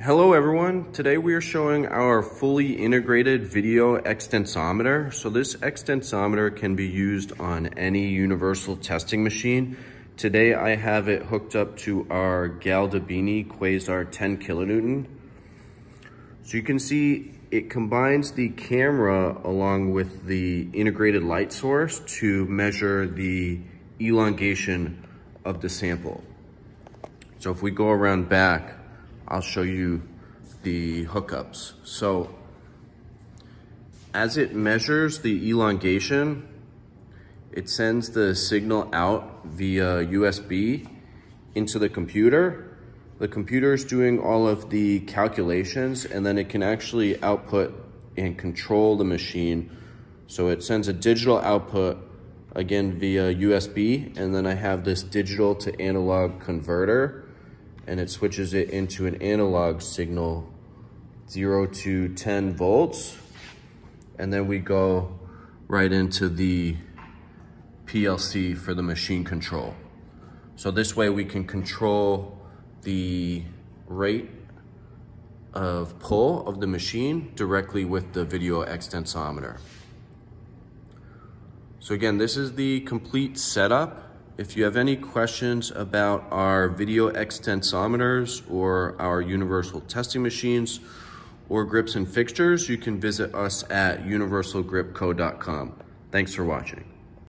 Hello everyone. Today we are showing our fully integrated video extensometer. So this extensometer can be used on any universal testing machine. Today I have it hooked up to our Galdabini Quasar 10 kilonewton. So you can see it combines the camera along with the integrated light source to measure the elongation of the sample. So if we go around back, I'll show you the hookups. So as it measures the elongation, it sends the signal out via USB into the computer the computer is doing all of the calculations and then it can actually output and control the machine. So it sends a digital output again via USB and then I have this digital to analog converter and it switches it into an analog signal 0 to 10 volts and then we go right into the PLC for the machine control. So this way we can control the rate of pull of the machine directly with the video extensometer. So again, this is the complete setup. If you have any questions about our video extensometers or our universal testing machines or grips and fixtures, you can visit us at universalgripco.com. Thanks for watching.